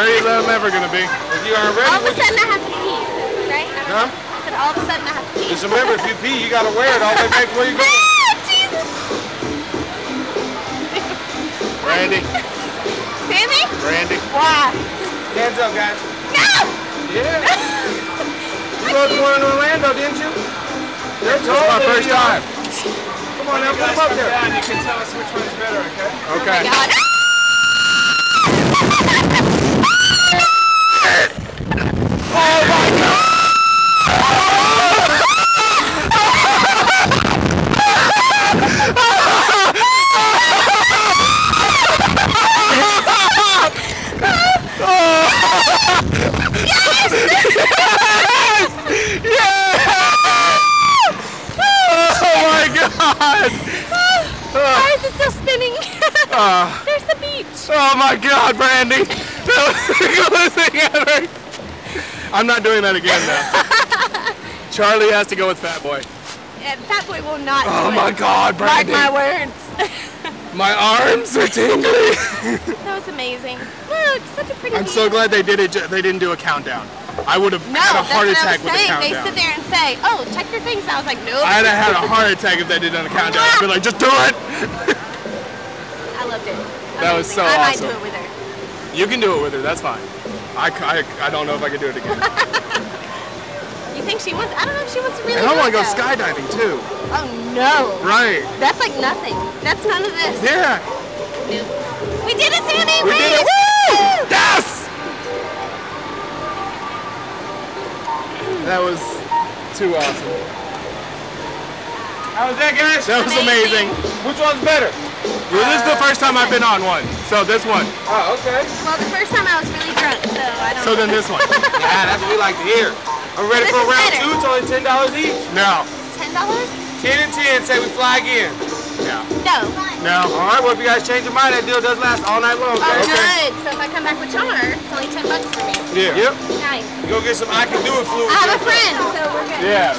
ready as I'm ever gonna be. If you aren't ready, All of a sudden I have to pee, right? I Huh? I said all of a sudden I have to pee. just remember, if you pee, you gotta wear it all the way back to where you go. Ah, Jesus! Brandy, Sammy? Brandy. Why? Hands up, guys. No! Yeah. You rode the one in Orlando, didn't you? They're This is my first time. Come on now, put them up there. you can tell us which one's better, okay? Okay. God. Oh my god! Why is it still spinning? Uh, There's the beach. oh my god, Brandy! That was the coolest thing ever! I'm not doing that again now. Charlie has to go with Fat Boy. And Fat Boy will not Oh my it. god, Mark Brandy! my words. My arms are tingly. that was amazing. Look, such a pretty I'm beach. so glad they did it. They didn't do a countdown. I would have No, had a heart attack with a saying. They countdown. sit there and say, "Oh, check your things." I was like, "Nope." I'd have had a heart attack if they did on a countdown. I'd be like, just do it. I it. That was Amazing. so I might awesome. do it with her. You can do it with her. That's fine. I I don't know if I can do it again. You think she wants? I don't know if she wants to really. And I do want to go though. skydiving too. Oh no. Right. That's like nothing. That's none of this. Yeah. We did it, Sammy. We did it. Woo! Yes. That was too awesome. How was that, guys? That was amazing. Which one's better? Well, this is the first time I've been on one. So this one. Oh, okay. Well, the first time I was really drunk, so I don't. So know. then this one. Yeah, that's what we like to hear. I'm ready This for round better. two. It's only ten dollars each. No. Ten dollars? Ten and ten. Say we fly again. Yeah. No. No. All right. Well, if you guys change your mind, that deal does last all night long. Oh, Okay. good. So if I come back with Char, it's only ten bucks for me. Yeah. Yep. Nice. Go get some I can do it fluid. I have a friend, so we're good. Yeah.